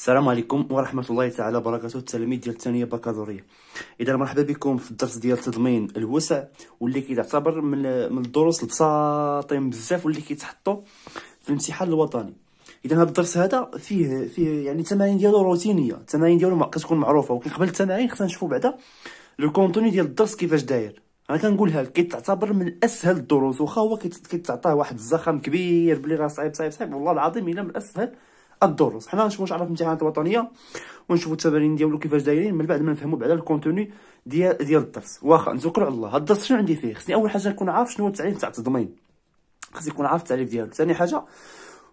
السلام عليكم ورحمة الله تعالى وبركاته. التلاميذ ديال الثانية بكالوريا إذا مرحبا بكم في الدرس ديال تضمين الوسع واللي كيتعتبر من من الدروس البساطين بزاف واللي كيتحطوا في الامتحان الوطني. إذا هذا الدرس هذا فيه فيه يعني التمارين ديالو روتينية. التمارين ديالو كتكون معروفة ولكن قبل التمارين خصنا نشوفوا بعدا لو ديال الدرس كيفاش داير. أنا كنقولها لك كيتعتبر من أسهل الدروس واخا هو كيتعطاه واحد الزخم كبير بلي راه صعيب صعيب صعيب. والله العظيم إلا من أسهل الدروس. حنا نشوفوا واش عرف الامتحانات الوطنيه ونشوفوا التمارين ديالو كيفاش دايرين من بعد ما نفهموا بعدا الكونتوني ديال ديال الدرس. واخا نتوكلوا على الله هاد الدرس شنو عندي فيه؟ خصني أول حاجة نكون عارف شنو هو التعريف تاع التضمين. خصني نكون عارف التعريف ديالو. ثاني حاجة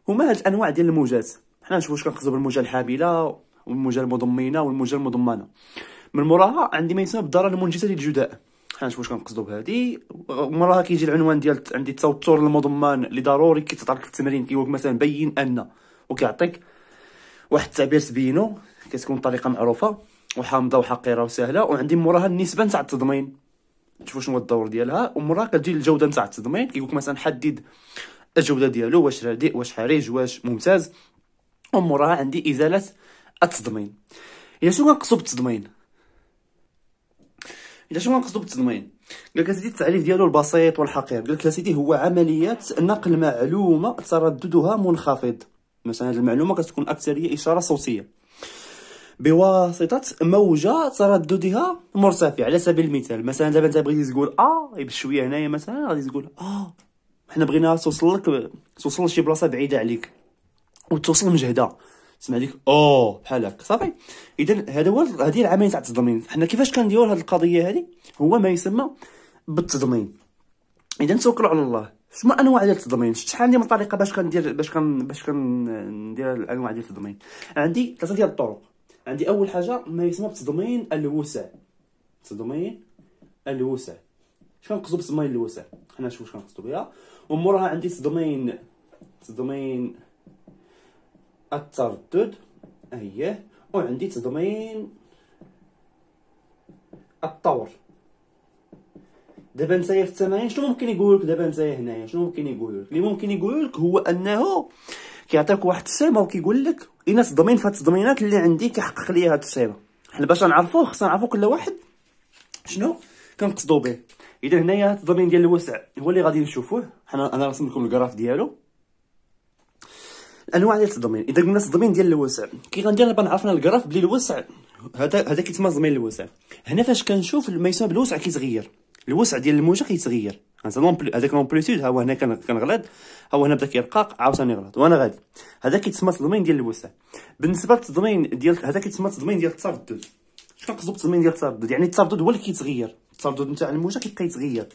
هما هاد الأنواع ديال الموجات. حنا نشوفوا واش كنقصدوا بالموجه الحاملة والموجة المضمنة والموجة المضمنة. من موراها عندي ما يسمى بالضرر المنجزة للجداء. حنا نشوف واش كنقصدوا بهادي. موراها كيجي العنوان ديال عندي التوتر المضمن اللي ضروري كيتطرق في التمرين كيقول مثلا بين أن. وكيعطيك واحد التعبير تبينو كتكون طريقة معروفة وحامضة وحقيرة وسهلة وعندي موراها النسبة نتاع التضمين. تشوفوا شنو الدور ديالها. وموراها كتجي الجوده نتاع التضمين كيقولك مثلا حدد الجودة ديالو واش رديء واش حرج واش ممتاز. وموراها عندي إزالة التضمين. إذا شنو كنقصدوا بالتضمين؟ إذا شنو كنقصدوا بالتضمين؟ قال لك سيدي التعريف ديالو البسيط والحقير. قال لك سيدي هو عمليات نقل معلومة ترددها منخفض. مثلا هذه المعلومة كتكون أكثرية إشارة صوتية. بواسطة موجة ترددها مرتفع على سبيل المثال. مثلا دابا أنت بغيتي تقول آه بشويه هنايا مثلا غادي تقول آه. حنا بغينا توصل لك توصل لشي بلاصة بعيدة عليك وتوصل مجهدة. تسمع ديك أوه بحال هكا. صافي؟ إذا هذا هو هذه العملية تاع التضمين. حنا كيفاش كنديروا هذه القضية هذه؟ هو ما يسمى بالتضمين. إذا توكلوا على الله. شنو أنواع ديال التضمين شحال عندي من طريقة باش كندير باش كن باش كندير الأنواع ديال التضمين عندي ثلاثة ديال الطرق. عندي أول حاجة ما يسمى بالتضمين الوسع. تضمين الوسع. شنو كنقصدوا بالتضمين الوسع؟ حنا نشوف واش كنقصدوا بها ومورها عندي تضمين تضمين التردد. اييه وعندي تضمين الطور. دابا نتايا في التمارين شنو ممكن يقول لك دابا نتايا هنايا؟ شنو ممكن يقول لك اللي ممكن يقول لك هو أنه كيعطيك واحد السيمه وكيقول لك اين تضمين في التضمينات اللي عندي كيحقق لي هاد السيمه حنا باش نعرفوه خصنا نعرفو كل واحد شنو كنقصدو به. إذا هنايا التضمين ديال الوسع هو اللي غادي نشوفوه. حنا أنا رسم لكم الكراف ديالو. الأنواع ديال التضمين إذا قلنا التضمين ديال الوسع كي غندير دابا عرفنا ال graphe بلي الوسع هذا هذا كيتسمى تضمين الوسع. هنا فاش كنشوف ما يسمى بالوسع كيتغير. الوسع ديال الموجه كيتغير هذاك l'amplitude ها هو هنا كنغلط ها هو هنا بدأ كيرقاق عاوتاني يغلط وأنا غادي. هذا كيتسمى التضمين ديال الوسع. بالنسبة للتضمين ديال هذا كيتسمى التضمين ديال التردد. شنو كنقصدو بالتضمين ديال التردد؟ يعني التردد هو اللي كيتغير. التردد نتاع الموجه كيبقى يتغير.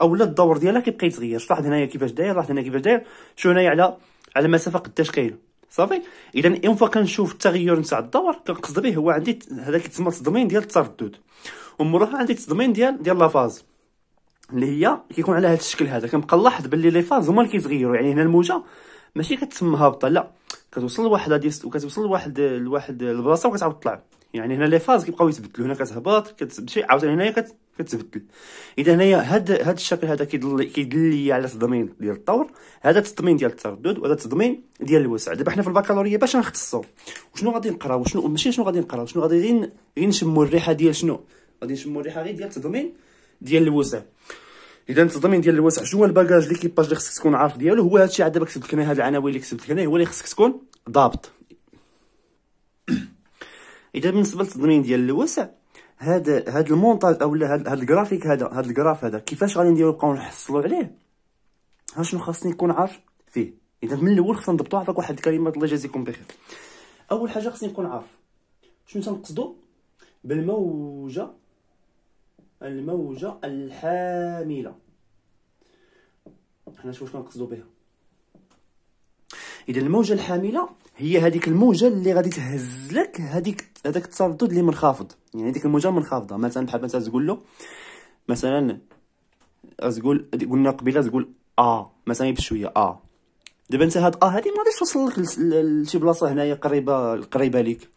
اولا الدور ديالها كيبقى يتغير. شوف واحد هنايا كيفاش داير واحد هنايا كيفاش داير؟ شو هنايا على على مسافه قداش كاينة. صافي؟ إذا une fois كنشوف التغير نتاع الدور كنقصد به هو عندي هذا كيتسمى التضمين ديال التردد. وموراها عندي التضمين ديال ديال la phase اللي هي كيكون على هذا الشكل هذا. كنبقى نلاحظ باللي les phases هما اللي كيتغيروا. يعني هنا الموجة ماشي كتسمى هابطة لا. كتوصل لواحد 10 وكتوصل لواحد لواحد البلاصة وكتعاود تطلع. يعني هنا les phases كيبقاو يتبدلوا. هنا كتهبط كتمشي عاوتاني هنايا كتبدل إذا هنايا هاد هاد الشكل هذا كيدل كيدل لي على التضمين ديال الطور. هذا التضمين ديال التردد وهذا التضمين ديال الوسع. دابا حنا في البكالوريا باش نختصو. وشنو غادي نقراو؟ شنو ماشي شنو غادي نقراو؟ شنو غادي غير نشموا الريحة ديال شنو؟ غادي نشموا الريحه غير ديال التضمين ديال الوسع. إذا التضمين ديال الوسع شنو هو الباكاج ليكيباج اللي خصك تكون عارف ديالو؟ هو هادشي عاد دابا كتبت لك هنا هاد العناوين اللي كتبت لك هنا هو اللي خصك تكون ضابط. إذا بالنسبة للتضمين ديال الوسع هذا هذا المونتاج اولا هذا الجرافيك هذا هذا ال graphe هذا كيفاش غادي نديرو نبقاو نحصلوا عليه؟ ها شنو خاصني نكون عارف فيه. إذا من الأول خصنا نضبطوا عافاك واحد الكلمات الله يجازيكم بخير. أول حاجة خصني نكون عارف. شنو تنقصدوا بالموجة الموجة الحاملة. حنا شوف واش كنقصدوا بها؟ إذا الموجة الحاملة هي هذيك الموجة اللي غادي تهز لك هذيك هذاك التردد اللي منخفض. يعني هذيك الموجة منخفضة. مثلا بحال مثلا تقول له مثلا تقول قلنا قبيلة تقول آه مثلا بشويه آه دابا أنت هاد آه هادي ما غاديش توصل لك لشي بلاصة هنايا قريبه قريبة ليك.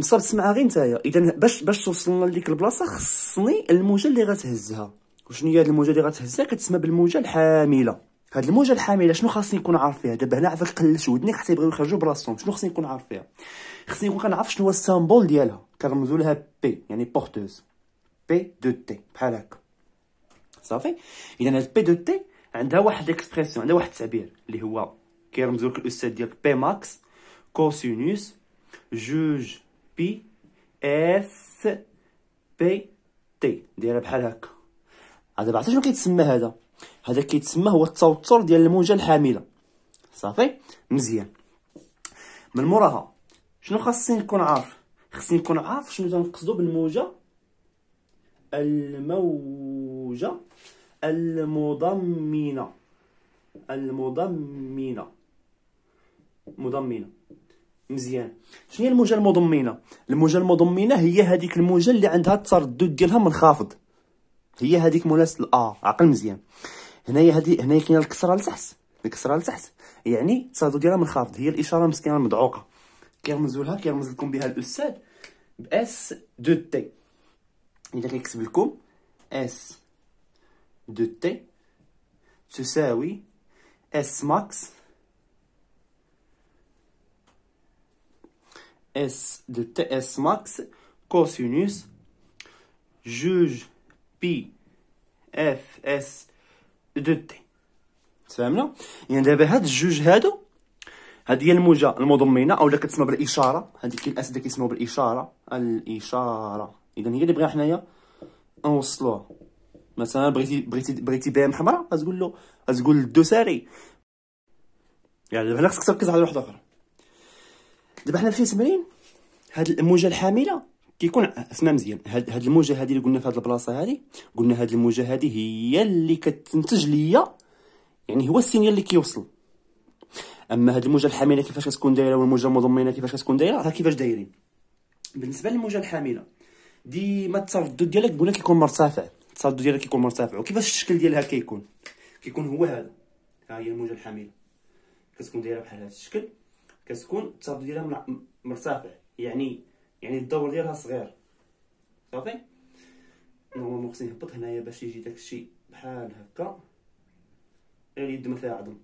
مصاب تسمعها غير نتايا. اذا باش باش توصلنا لديك البلاصة خصني الموجة اللي غتهزها. وشنو هي هاد الموجة اللي غتهزها؟ كتسمى بالموجة الحاملة. هاد الموجة الحاملة شنو خاصني نكون عارف فيها دابا هنا عافاك قلش وذنيك حتى يبغيو يخرجوا براسهم شنو خصني نكون عارف فيها خصني نكون كنعرف شنو هو ال symbole ديالها. كنرمزوا لها ب P يعني porteuse P de t بحال هكا. صافي؟ اذا هاد P de t عندها واحد expression عندها واحد التعبير اللي هو كيرمزو لك الاستاذ ديالك P max cosinus جوج pi F P تي دايره بحال هكا. هذا بعرفتي شنو كيتسمى هذا؟ هذا كيتسمى هو التوتر ديال الموجة الحاملة. صافي؟ مزيان. من موراها شنو خاصني نكون عارف؟ خصني نكون عارف شنو تنقصدو بالموجة؟ الموجة المضمنة. المضمنة. مضمنة. مزيان. شنو هي الموجة المضمنة؟ الموجة المضمنة هي هذيك الموجة اللي عندها التردد ديالها منخفض. هي هذيك mounese إلا عقل مزيان. هنايا هذه هنايا كاينة الكسرة لتحت. الكسرة لتحت. يعني التردد ديالها منخفض. هي الإشارة مسكينة المدعوقه كيرمزوا لها كيرمز لكم بها الأستاذ ب S de t إذا كيكتب لكم S de t تساوي S max de t S max cosinus جوج pi f s de t تفهمنا يعني دابا هاد الجوج هادو هذه هي الموجه المضمنه أو اللي كتسمى بالاشاره هذيك ال S de t كيسموا بالاشاره الاشاره اذا هي اللي بغينا حنايا نوصلوها مثلا بغيتي بغيتي بغيتي بهم حمراء غتقول له غتقول للدوساري يعني دابا خصك تركز على واحدة أخرى دابا حنا في تمرين هاد الموجة الحاملة كيكون اسمع مزيان. هاد, هاد الموجة هادي اللي قلنا في هاد البلاصة هادي قلنا هاد الموجة هادي هي اللي كتنتج ليا يعني هو السينيال اللي كيوصل. أما هاد الموجة الحاملة كيفاش كتكون دايرة والموجة المضمنة كيفاش كتكون دايرة راه كيفاش دايرين؟ بالنسبة للموجة الحاملة ديما التردد ديالك قلنا كيكون مرتفع. التردد ديالك كيكون مرتفع. وكيفاش الشكل ديالها كيكون؟ كيكون هو هذا. ها هي الموجة الحاملة. كتكون دايرة بحال هذا الشكل. كتكون التردد ديالها مرتفع. يعني يعني الدور ديالها صغير. صافي؟ normalement خصني نهبط هنايا باش يجي داكشي بحال هكا. غير اليد ما فيها عظم.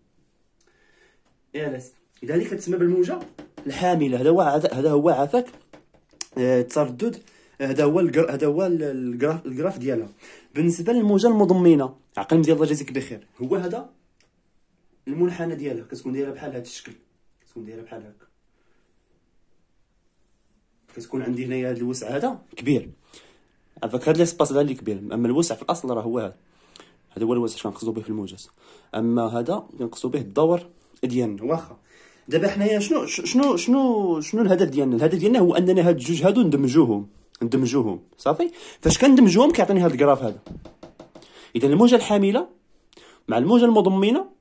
يا لاس إذا هذه كتسمى بالموجة؟ الحاملة. هذا هو هذا هو عافاك آه، التردد هذا هو هذا هو ال graphe ال graphe ديالها. بالنسبة للموجة المضمنة عقل مزيان الله يجازيك بخير. هو هذا المنحنى ديالها. كتكون دايرة بحال هذا الشكل. كتكون دايرة بحال هكا. كتكون عندي هنايا هذا الوسع هذا كبير. عافاك هذا l'espace هذا اللي كبير. أما الوسع في الأصل راه هو هذا. هذا هو الوسع كنقصدو به في الموجز. أما هذا كنقصدو به الدور ديالنا واخا. دابا حنايا شنو شنو شنو شنو الهدف ديالنا؟ الهدف ديالنا هو أننا هاد الجوج هادو ندمجوهم. ندمجوهم. صافي؟ فاش كندمجوهم كيعطيني هاد الكراف هذا. إذا الموجة الحاملة مع الموجة المضمنه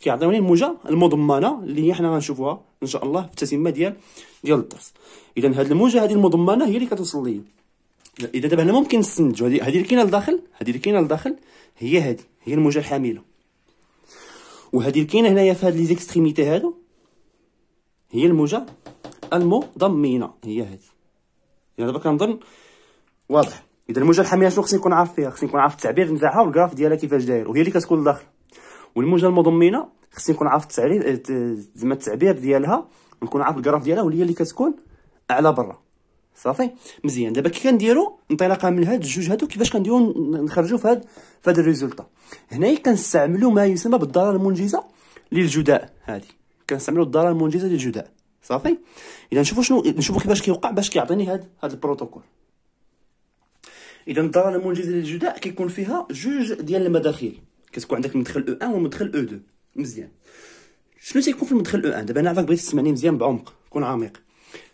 كيعطيوني الموجة المضمنة اللي حنا غنشوفوها إن شاء الله في التتمه ديال ديال الدرس. إذا هاد الموجة هذه المضمنة هي اللي كتوصل لي. إذا دابا هنا ممكن نستنتجوا هذه هذه اللي كاينة لداخل هذه اللي كاينة لداخل هي هذه هي الموجة الحاملة. وهذه اللي كاينة هنايا في هاد les extrémités هادو هي الموجة المضمنة هي هذه يعني دابا كنظن واضح. إذا الموجة الحاملة شنو؟ خصني نكون عارف فيها خصني نكون عارف التعبير نتاعها وال graphe ديالها كيفاش داير وهي اللي كتكون لداخل. والموجة المضمنة خصني نكون عارف التعريف زعما التعبير ديالها ونكون عارف ال graphe ديالها واللي هي اللي كتكون على برا. صافي؟ مزيان. دابا كي كنديرو انطلاقا من هاد الجوج هادو كيفاش كنديرو نخرجوا في هاد في هاد ال résultat هنايا كنستعملوا ما يسمى بالدارة المنجزة للجداء هادي. كنستعملوا الدارة المنجزة للجداء. صافي؟ إذا نشوفوا شنو نشوفوا كيفاش كيوقع باش كيعطيني هاد هاد البروتوكول. إذا الدارة المنجزة للجداء كيكون فيها جوج ديال المداخل كتكون عندك مدخل E 1 ومدخل E 2 مزيان. شنو تيكون في المدخل أو 1 دابا أنا عافاك بغيت تسمعني مزيان بعمق. كون عميق.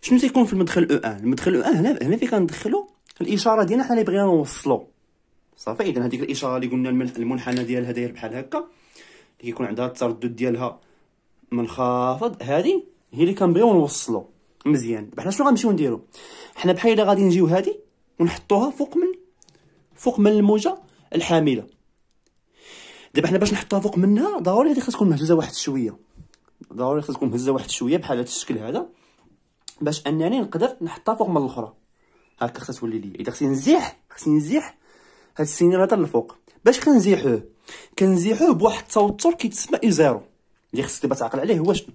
شنو تيكون في المدخل أو 1 المدخل أو 1 هنا هنا فين كندخلو الإشارة ديالنا حنا اللي بغينا نوصلو. صافي؟ اذا هذيك الإشارة اللي قلنا المنحنى ديالها داير بحال هكا. اللي كيكون عندها التردد ديالها منخفض هذه هي اللي كنبغيو نوصلو. مزيان. حنا شنو غنمشيو نديرو؟ حنا بحال إلا غادي نجيو هذه ونحطوها فوق من فوق من الموجة الحاملة. دابا حنا باش نحطوها فوق منها ضروري هذه خاص تكون مهزوزة واحد شوية. ضروري خاص تكون مهزه واحد شوية بحال هذا الشكل هذا باش أنني نقدر نحطها فوق من الأخرى. هكا خاصها تولي لي إذا خصني نزيح خصني نزيح هاد ال signal هذا للفوق. باش كنزيحوه كنزيحوه بواحد التوتر كيتسمى U zéro اللي خصك تبقى تعقل عليه هو شنو؟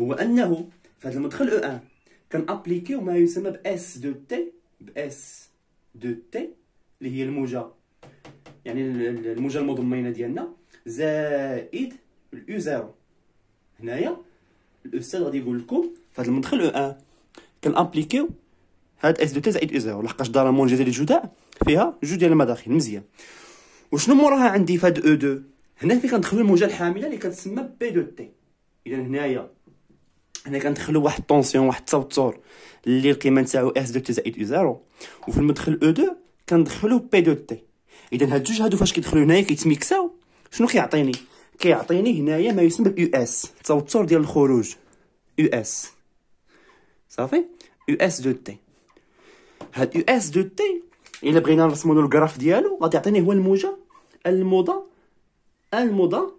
هو أنه في المدخل E un كنأبليكيو ما يسمى ب S de t ب S de t اللي هي الموجة. يعني الموجه المضمينه ديالنا. زائد ال U zéro هنايا الأستاذ غادي يقول لكم في هذا المدخل E un كنابليكيو هاد S de t زائد U zéro لحقاش دارة المنجزة ديال الجداء فيها جوج ديال المداخل. مزيان. وشنو موراها عندي فهاد E deux هنا فين كندخلو الموجة الحاملة اللي كتسمى P de t اذا هنايا هنا كندخلو واحد tension واحد التوتر اللي القيمة نتاعو S de t زائد U zéro وفي المدخل E deux كندخلو P de t إذا هاد جوج هادو فاش كيدخلو هنايا كيتميكساو شنو كيعطيني؟ كيعطيني هنايا ما يسمى بال U S التوتر ديال الخروج. U S صافي؟ U S de t هاد U S de t إلا بغينا نرسمو له ال graphe ديالو غادي يعطيني هو الموجة المضا المضا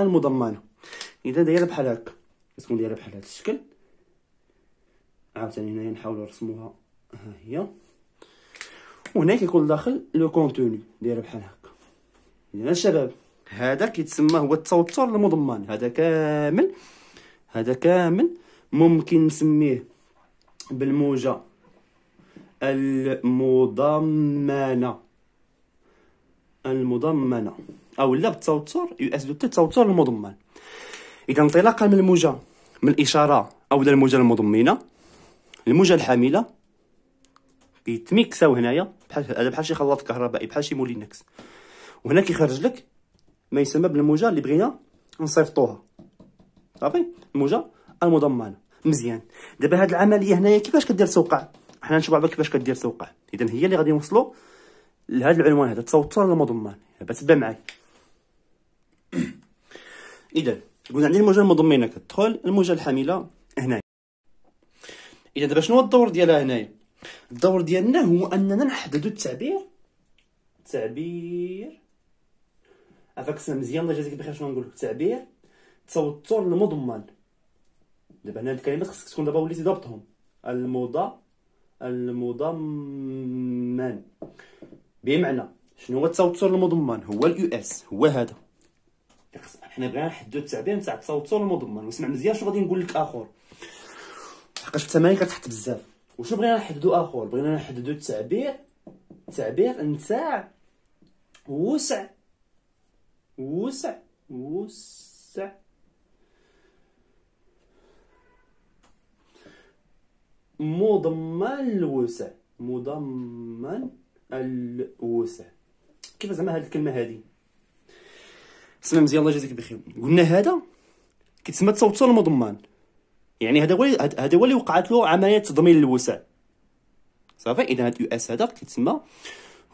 المضمنه إذا دايرة بحال هكا. تكون دايرة بحال هذا الشكل. عاوتاني هنايا نحاولو نرسموها ها هي. وهنا كيكون داخل لو كونتوني دايره بحال هكا. اذا الشباب هذا كيتسمى هو التوتر المضمن. هذا كامل هذا كامل ممكن نسميه بالموجة المضمنة. المضمنة. أو لا بالتوتر تي التوتر المضمن. إذا انطلاقا من الموجة من الإشارة أو الموجة المضمنة الموجة الحاملة كيتميكساو هنايا بحال هذا بحال شي خلاط كهربائي بحال شي مولينكس وهنا كيخرج لك ما يسمى بالموجة اللي بغينا نصيفطوها. صافي؟ الموجة المضمنة. مزيان. دابا هاد العملية هنايا كيفاش كدير توقع حنا نشوفوا على كيفاش كدير توقع اذا هي اللي غادي نوصلوا لهذا العنوان هذا التوتر المضمن. دابا تبع معايا. اذا قلنا عندي الموجة المضمنة كتدخل الموجة الحاملة هنا اذا دابا شنو هو الدور ديالها هنايا؟ الدور ديالنا هو أننا نحددوا التعبير. تعبير عفاك مزيان الله يجازيك بخير شنو نقول لك تعبير التوتر المضمن. دابا هنا هاد الكلمات خصك تكون دابا وليتي ضابطهم. المضا المضمن. بمعنى شنو هو التوتر المضمن؟ هو ال U S. هو هذا. حنا بغينا نحددو التعبير نتاع التوتر المضمن. واسمع مزيان شنو غادي نقول لك آخر. حقاش التمارين كتحط بزاف. وشنو بغينا نحددو آخر؟ بغينا نحددو التعبير التعبير نتاع وسع وسع وسع. مضمن الوسع مضمن الوسع. كيف زعما هاد الكلمة هادي؟ اسمع مزيان الله يجازيك بخير. قلنا هذا كيتسمى التوتر المضمن. يعني هذا هو هذا هو اللي وقعت له عملية تضمين الوسع صافي؟ إذا هاد U S هذا كيتسمى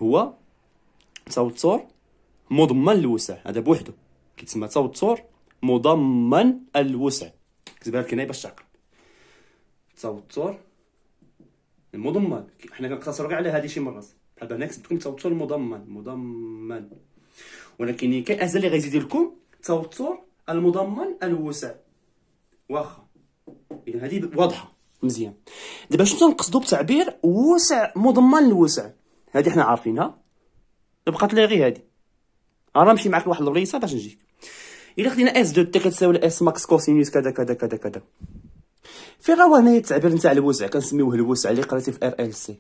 هو توتر مضمن الوسع هذا بوحدو. كيتسمى توتر مضمن الوسع كتبها لك هنا باش تعقل. توتر المضمن حنا كنقتصروا كاع على هذه شي مرات. بحال هنا كتبت لكم توتر مضمن. مضمن. ولكن كاين أزال اللي غيزيد لكم توتر المضمن الوسع واخا. اذا هذه واضحة. مزيان. دابا شنو تنقصدو بتعبير وسع مضمن الوسع؟ هذه حنا عارفينها. بقات لي غير هذه. أنا نمشي معاك لواحد البليصه باش نجيك. إلا خدينا S de t كتساوي S max cosinus كذا كذا كذا كذا. فين راه هنايا التعبير نتاع الوسع كنسميوه الوسع اللي قريتي في RLC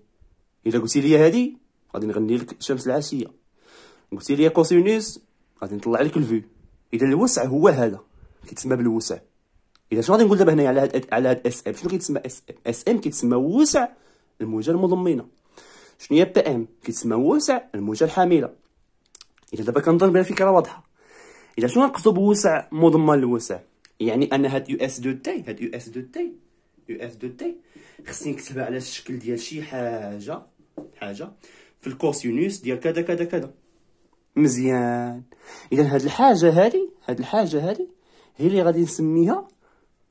إلا قلتي لي هذه غادي نغني لك شمس العشية. قلتي لي cosinus غادي نطلع لك الفيو. إذا الوسع هو هذا كيتسمى بالوسع. إذا شنو غادي نقول دابا هنايا على هاد على هاد S m شنو كيتسمى S m S m كيتسمى وسع الموجة المضمنة. شنو هي P m كيتسمى وسع الموجة الحاملة. إذا دابا كنظن بلي الفكرة واضحة. إذا شنو نقصدو بوسع مضمن الوسع؟ يعني أن هاد U S de t هاد U S de t U S de t خصني نكتبها على الشكل ديال شي حاجة حاجة في ال cosinus ديال كذا كذا كذا. مزيان. إذا هاد الحاجة هذه هاد الحاجة هذه هي اللي غادي نسميها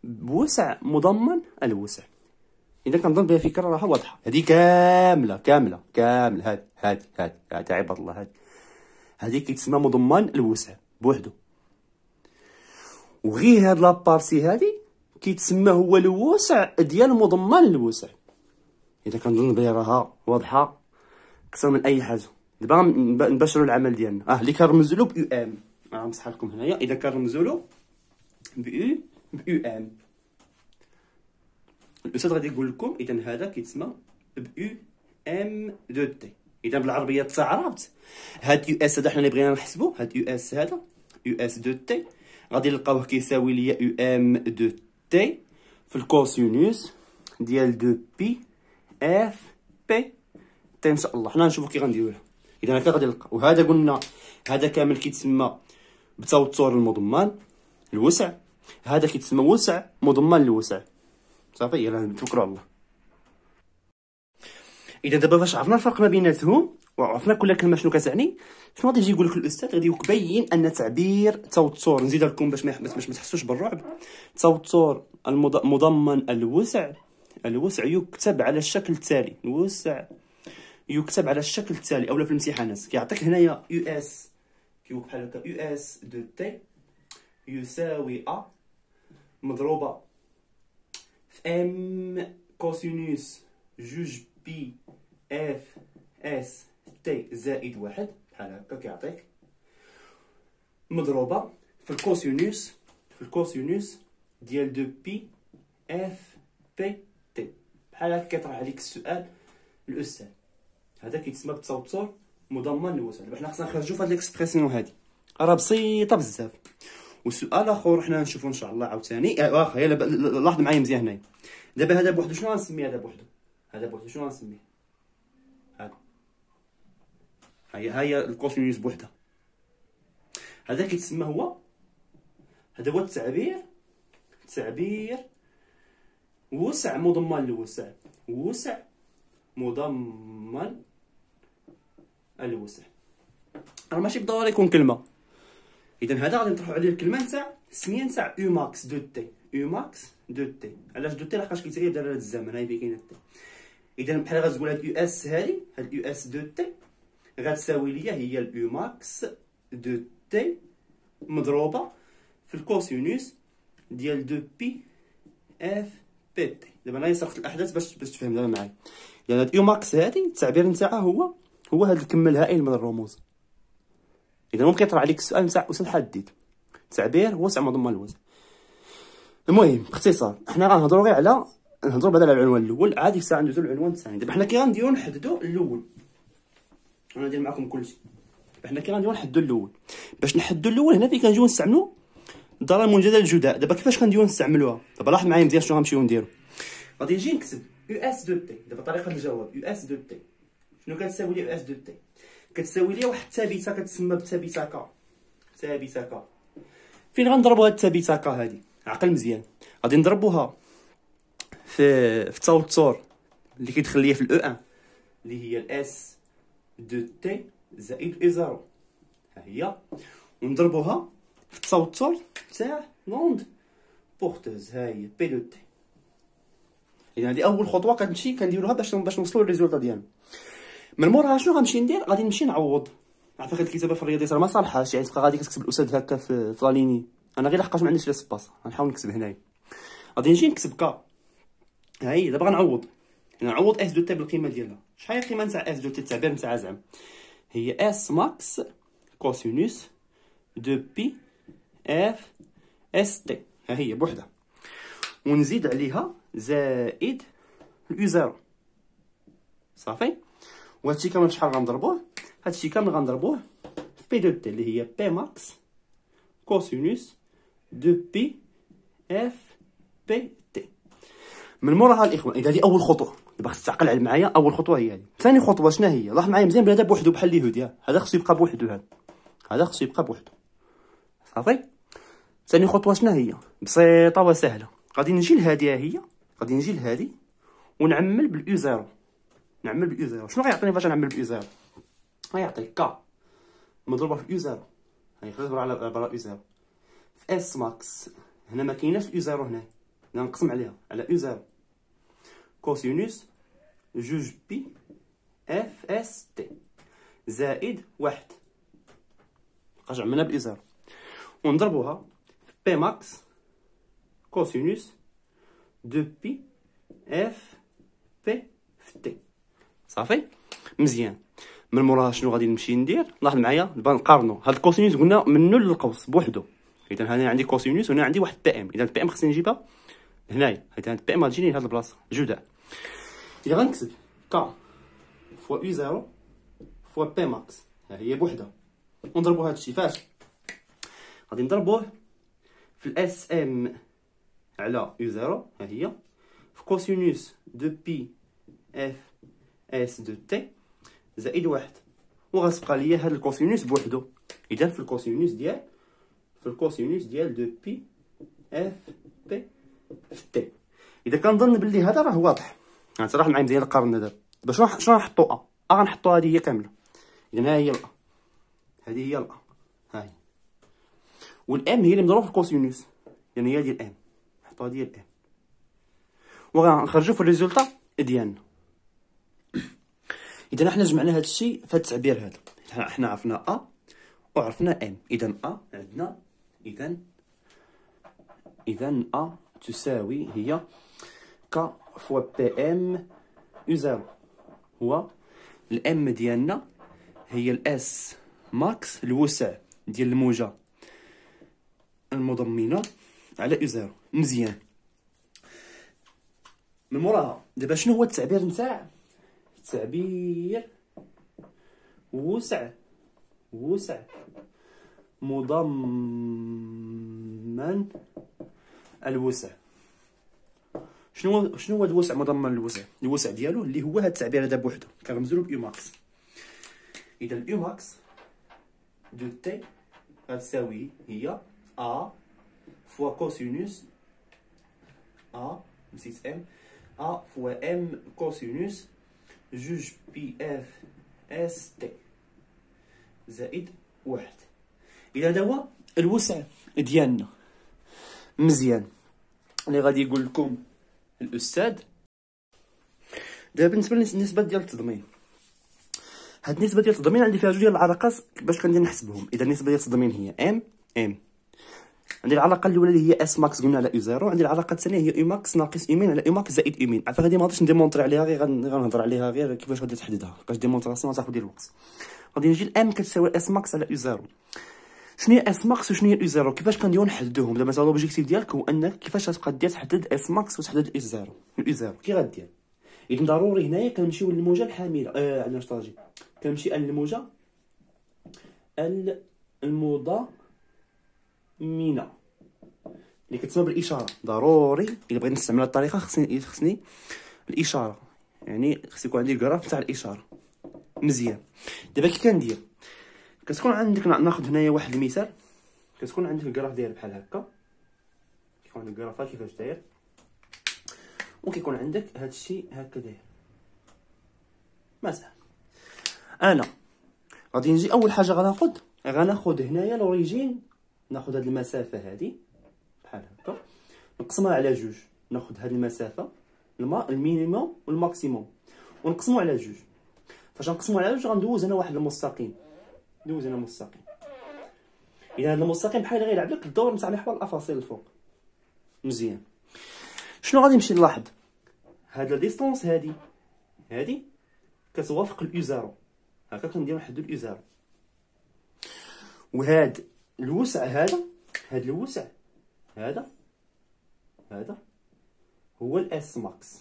بوسع مضمن الوسع. إذا كنظن بها فكره راه واضحة. هذه كاملة كاملة كاملة. هاد هاد هاد هاد عباد الله هاد هذه كيتسمى مضمن الوسع بوحدو. وغير هاد لابارسي هادي كيتسمى هو الوسع ديال مضمن الوسع. إذا كنظن بلي راها واضحة أكثر من أي حاجة. دابا نباشروا العمل ديالنا. آه اللي كنرمزوا له ب U m غنمسح لكم هنايا. إذا كنرمزوا له ب U ب U m الأستاذ غادي يقول لكم إذا هذا كيتسمى ب U m de t. إذا بالعربية تعرفت. هاد U s هذا حنا اللي بغينا نحسبو. هاد U s هذا. U s de t. غادي نلقاوه كيساوي ليا U m de t. في ال cosinus ديال deux pi f p. t إن شاء الله. حنا نشوفو كي غنديروها إذا هكا غادي نلقى وهذا قلنا هذا كامل كيتسمى بتوتر المضمن. الوسع. هذا كيتسمى وسع مضمن للوسع صافي يلا نتوكلوا على الله. إذا دابا فاش عرفنا الفرق ما بيناتهم وعرفنا كل كلمة شنو كتعني شنو غادي يجي يقول لك الأستاذ؟ غادي يبين أن تعبير توتر نزيد لكم باش ما باش ما تحسوش بالرعب. توتر المضمن الوسع الوسع يكتب على الشكل التالي. الوسع يكتب على الشكل التالي أولا في الامتحانات كيعطيك هنايا U s كيقول بحال هكا. U s de t يساوي A مضروبة. في m cosinus جوج pi f s t زائد واحد. بحال هكا كيعطيك؟ مضروبة. في ال cosinus في ال cosinus ديال deux pi f p t بحال هكا كيطرح عليك السؤال الأستاذ. هذا كيتسمى بالتوتر مضمن للوسع دابا حنا خصنا نخرجوا في هاد l'expression هادي. راه بسيطة بزاف. وسؤال آخر حنا نشوفو إن شاء الله عاوتاني واخا يلا لاحظ معايا مزيان هنايا دابا هذا بوحدو شنو غنسميه هذا بوحدو؟ هذا بوحدو شنو غنسميه؟ هذا. هيا هيا ال cosinus بوحدها. هذا كيتسمى هو هذا هو التعبير تعبير وسع مضمن لوسع وسع مضمن الوسع. راه ماشي بالضروره يكون كلمة. اذا هذا غادي نطرحوا عليه الكلمة. نتاع السميه نتاع U max de t U max de t علاش de t لحقاش كيتغير دلاله الزمن. هاي فين كاينة t اذا بحال غتقول هاد U s هادي هاد U s de t غتساوي ليا هي ال U max de t مضروبة في ال cosinus ديال deux pi f p t دابا أنا صرفت الأحداث باش باش تفهم دابا معايا. يعني هاد U max هادي التعبير نتاعها هو هو هاد الكم الهائل من الرموز. إذا ممكن يطرح عليك السؤال نتاع واش الحديد تعبير وسع مضمن الوسع. المهم باختصار حنا غنهضروا غير على نهضروا بعدا على العنوان الأول. عادي ساعه ندوزو للعنوان الثاني دابا حنا كي غنديرو نحددو الأول. أنا ندير معكم كلشي دابا حنا كي غنديرو نحددو الأول. باش نحددو الأول هنا فين كنجيو نستعملو الدارة المنجزة للجداء. دابا كيفاش غنديرو نستعملوها؟ دابا لاحظ معايا مزيان شنو غنمشيو نديرو غادي نجي نكتب U s de t دابا طريقة الجواب U s de t شنو كتساوي لي U s de t كتساوي لي واحد الثابتة كتسمى بثابتة. k ثابتة. k فين غنضربوا هاد الثابتة k هادي؟ عقل مزيان. غادي نضربوها في في التوتر اللي كيدخل ليا في ال E un اللي هي ال S de t زائد U zéro ها هي. ونضربوها في التوتر تاع l'onde porteuse ها هي P de t اذا هذه أول خطوة كتمشي كنديروها باش باش نوصلوا لل résultat ديالنا. من موراها شنو غنمشي ندير؟ غادي نمشي نعوض. عارف هاد الكتابه في الرياضيات راه ما صالحاش يعني تبقى غادي كتكتب الأستاذ هكا في في la ligne أنا غير لحقاش ما عنديش l'espace غنحاول نكتب هنايا. غادي نجي نكتب k. ها هي دابا غنعوض. نعوض S de t بالقيمة ديالها. شحال هي القيمة نتاع S de t التعبير نتاعها زعما. هي S max cosinus deux pi f s t ها هي بوحدها. ونزيد عليها زائد ال U zéro صافي؟ وهادشي كامل شحال غنضربوه؟ هادشي كامل غنضربوه في P de t اللي هي P max cosinus deux pi f p t من موراها الاخوان إذا هذه أول خطوة. دابا خصك تعقل معايا أول خطوة هي هذه ثاني خطوة شنو هي؟ لاحظ معايا مزيان بلا بوحدو بحال اليهود هذا خصو يبقى بوحدو هذا. هذا خصو يبقى بوحدو. صافي؟ ثاني خطوة شنو هي؟ بسيطة وسهلة. غادي نجي لهادي هي. غادي نجي لهادي ونعمل بال U zéro. نعمل بال U zéro شنو غيعطيني فاش نعمل بال U zéro غيعطي k مضروبة في ال U zéro هاي خلينا على عباره U zéro في S max هنا ما كايناش zéro هنا. هنا نقسم عليها. على U zéro cosinus جوج pi f s t زائد واحد. بقاش عملنا zéro ونضربوها في P max cosinus deux pi f p في t صافي. مزيان. من موراها شنو غادي نمشي ندير؟ لاحظ معايا دابا نقارنوا هاد ال cosinus قلنا منو للقوس؟ بوحدو. اذا هنا عندي cosinus وهنا عندي واحد P m. اذا ال P m خصني نجيبها هنايا. حيت هاد ال P m غتجيني لهاد البلاصة. جداء إذا غنكتب k fois U zéro fois P max ها هي بوحدها. ونضربو هادشي فاش؟ غادي نضربوه في ال S m على U zéro ها هي. في cosinus deux pi f s de t زائد واحد. وغتبقى ليا هاد ال cosinus بوحدو. إذا في ال cosinus ديال في ال cosinus ديال deux pi f p في t إذا كنظن بلي هذا راه واضح. راه معايا مزيان القرن دابا باش شنو نحطو ا ا غنحطو هذه هي كاملة. اذا ها هي ال A هذه هي ال A ها هي. وال m هي اللي مضروبة في ال cosinus يعني هي ديال m نحطو هذه هي ال m وغنخرجو في ال résultat ديالنا. إذا حنا جمعنا هذا الشيء هذا التعبير هذا. حنا عرفنا A وعرفنا m اذا A عندنا اذا اذا A تساوي هي k fois Pm zéro هو ال m ديالنا هي ال S max الوسع ديال الموجة المضمنة على zéro مزيان. من موراها دابا شنو هو التعبير نتاع تعبير وسع. وسع. مضمن الوسع. شنو شنو هو الوسع مضمن الوسع؟ الوسع ديالو اللي هو هذا التعبير هذا بوحدو. كنرمزو له max إذا ال U max de t غتساوي هي A fois cosinus ا نسيت m A fois m cosinus جوج pi fs t. زائد واحد. اذا هذا هو الوسع ديالنا. مزيان. اللي غادي يقول لكم الأستاذ. دابا بالنسبة للنسبه ديال التضمين. هاد النسبة ديال التضمين عندي فيها جوج ديال العلاقات باش كندير نحسبهم. إذا النسبة ديال التضمين هي m m عندي العلاقة الأولى اللي هي S max قلنا على U zéro عندي العلاقة الثانية هي U max ناقص U min على U max زائد U min عارفه غادي ما غاديش ن démontrer عليها غير غنهضر عليها غير كيفاش غادي تحددها. باش démonstration تاخذ ديال الوقت غادي نجي ال m كتساوي S max على U zéro. شنو هي S max وشنو هي U zéro؟ كيفاش كنديرو نحددوهم؟ دابا مثلا l'objectif ديالك هو أنك كيفاش غتبقى دير تحدد S max وتحدد U zéro. U zéro. كي غدير؟ اذا ضروري هنايا كنمشيو للموجة الحاملة. آه عندنا طاجي كنمشي للموجه المضامنه اللي كتسمى بالإشارة. ضروري. إلا بغيت نستعمل الطريقة خصني خصني الإشارة. يعني خص يكون عندي الكراف تاع الإشارة. مزيان. دابا كي كندير كتكون عندك ناخذ هنايا واحد المثال. كتكون عندك الكراف داير بحال هكا. كيكون عندك الكراف كيفاش داير. وكيكون عندك هذا الشيء هكا داير. مثلا أنا غادي نجي أول حاجة غناخذ غناخذ هنايا لوريجين ناخذ هذه المسافة هذه بحال هكا. نقسمها على جوج. ناخذ هذه المسافة ما بين ال minimum وال maximum. ونقسمو على جوج. فاش نقسمو على جوج غندوز هنا واحد المستقيم. ندوز هنا مستقيم. إذا هذا المستقيم بحال غيلعب لك الدور نتاع محور الأفاصيل الفوق. مزيان. شنو غادي نمشي نلاحظ؟ هاد la distance هادي. هادي؟ كتوافق ال U zéro هكا كندير نحدو ال U zéro وهاد الوسع هذا هاد الوسع هذا هذا هو ال S max.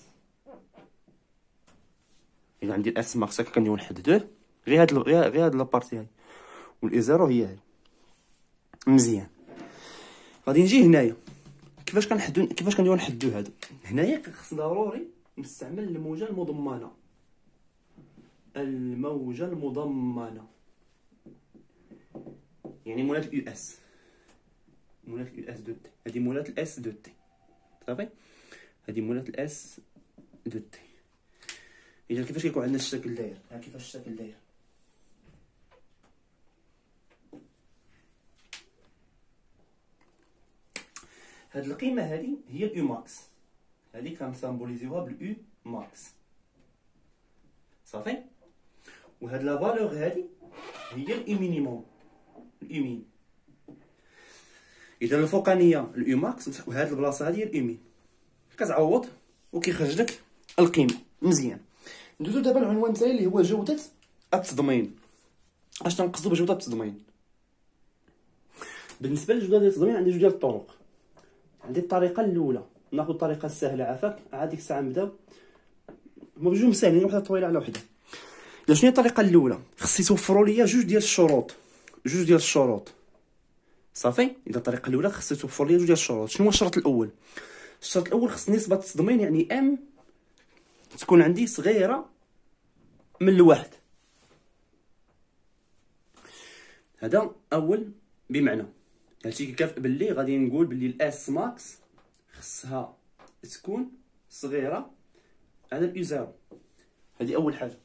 إذا عندي ال S max هكا كنديرو نحددوه غير هاد غير هاد la partie هاي. وال U zéro هي هاي. مزيان. غادي نجي هنايا. كيفاش كنحدو كيفاش كنديرو نحدو هادو؟ هنايا خص ضروري نستعمل الموجة المضمنة. الموجة المضمنة. يعني مولات ال U s مولات ال U s de t هادي مولات ال S de t صافي؟ هادي مولات ال S de t إذا كيفاش كيكون عندنا الشكل داير؟ ها كيفاش الشكل داير؟ هاد القيمة هادي هي ال U max هادي كن symboliser وها بال U max صافي؟ وهاد la valeur هادي هي ال U minimum ال U min إذا الفوقانية ال U max وهاد البلاصة هادي ال U min كتعوض وكيخرج لك القيمة مزيان. ندوزو دابا العنوان تاعي اللي هو جودة التضمين. اش تنقصدو بجودة التضمين؟ بالنسبة للجوده ديال التضمين عندي جوج ديال الطرق. عندي الطريقة الأولى. ناخذ الطريقة السهله عافاك. عاد ديك الساعة نبداو هما بجوج ساهلين وحدة طويلة على وحدة. شنو هي الطريقة الأولى؟ خص يتوفروا ليا جوج ديال الشروط. جوج ديال الشروط. صافي؟ إذا الطريقة الأولى خص يتوفر ليا جوج ديال الشروط. شنو هو الشرط الأول؟ الشرط الأول خص نسبه التضمين يعني ام تكون عندي صغيرة من الواحد. هذا أول بمعنى. هادشي كيكافئ باللي غادي نقول باللي ال S max خصها تكون صغيرة. على ال U zéro هذه أول حاجة.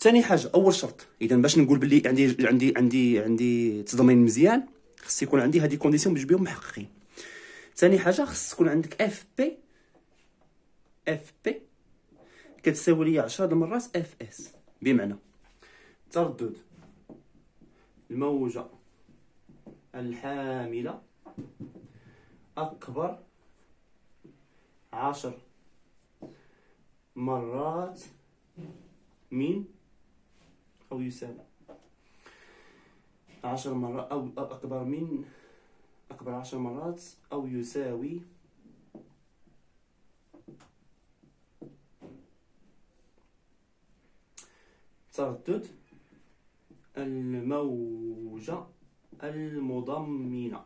ثاني حاجة أول شرط إذا باش نقول باللي عندي عندي عندي عندي تضمين مزيان خص يكون عندي هذه conditions بجوج بيهم محققين. ثاني حاجة خص تكون عندك fp fp كتساوي لي 10 المرات fs بمعنى تردد الموجة الحاملة أكبر عشر مرات من أو يساوي عشر مرات أو أكبر من أكبر عشر مرات أو يساوي تردد الموجة المضمنة.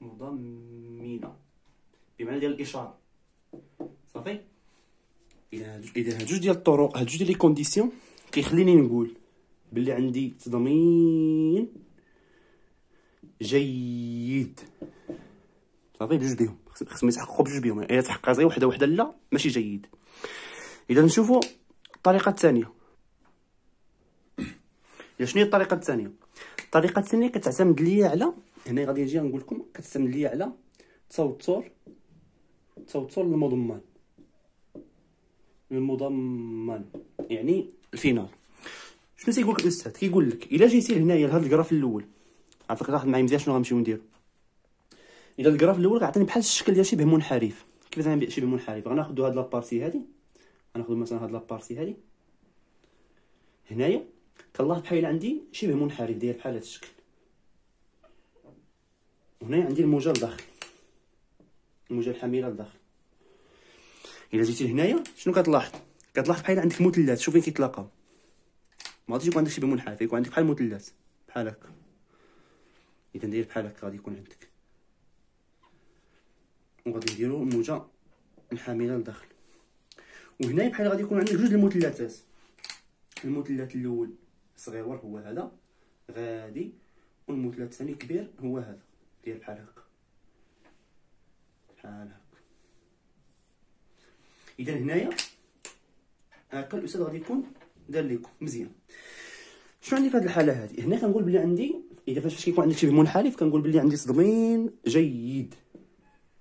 مضمنة. بمعنى ديال الإشارة. صافي؟ إذا هاد جوج ديال الطرق هاد جوج ديال les conditions كيخليني نقول بلي عندي تضمين جيد. صافي بجوج بيهم. خصهم يتحققوا بجوج بيهم. إلا تحقق غير وحدة وحدة لا ماشي جيد. إذا نشوفوا الطريقة الثانية. شنو هي الطريقة الثانية؟ الطريقة الثانية كتعتمد ليا على هنا غادي نجي نقول لكم كتعتمد ليا على توتر توتر المضمن. المضمن. يعني الفينال. شنو تيقول لك الأستاذ؟ كيقول لك إلا جيتي لهنايا لهذا الكراف الأول عافاك تاخذ معايا مزيان شنو غنمشيو ندير اذا الكراف الأول غيعطيني بحال الشكل ديال شبه منحرف كيف زعما شبه منحرف غناخذ هاد la partie هادي غناخذ مثلا هاد la partie هادي. هنايا كنلاحظ بحال عندي شبه منحرف داير بحال هذا الشكل. وهنا عندي الموجه لداخل الموجه الحامله لداخل إلا جيتي لهنايا شنو كتلاحظ؟ كتلاحظ بحال عندك مثلث شوف فين كيتلاقاو. ما غاديش يكون عندك شبه منحرف يكون عندك بحال مثلث بحال هكا. إذا داير بحال هكا غادي يكون عندك. وغادي نديرو الموجه الحامله لداخل. وهنا بحال غادي يكون عندك جوج المثلثات المثلث الأول صغير هو هذا غادي. والمثلث الثاني كبير هو هذا. ديال بحال هكا. بحال هكا. إذا هنايا هكا الاستاذ غادي يكون دار لكم مزيان. شنو عندي في هذه الحالة هذه هنا كنقول بلي عندي إذا فاش كيكون عندك شبه منحرف كنقول بلي عندي تضمين جيد.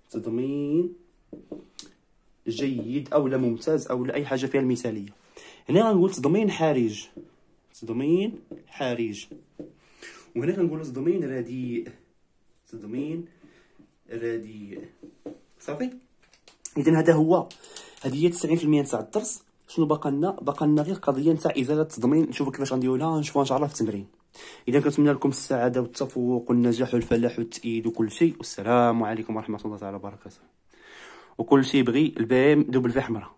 تضمين جيد أو لا ممتاز أو لا أي حاجة فيها المثالية. هنا غنقول تضمين حرج. تضمين حرج. وهنا كنقولوا تضمين رديء. تضمين رديء. صافي؟ اذا هذا هو. هذه هي 90% تاع الدرس. شنو باقا لنا باقا لنا غير قضية تاع إزالة التضمين. نشوفوا كيفاش غنديروها نشوفوها إن شاء الله في التمرين. إذا كنتمنى لكم السعادة والتفوق والنجاح والفلاح والتأييد وكل شيء والسلام عليكم ورحمة الله تعالى وبركاته. وكل شيء بغي البام دوبل في حمراء.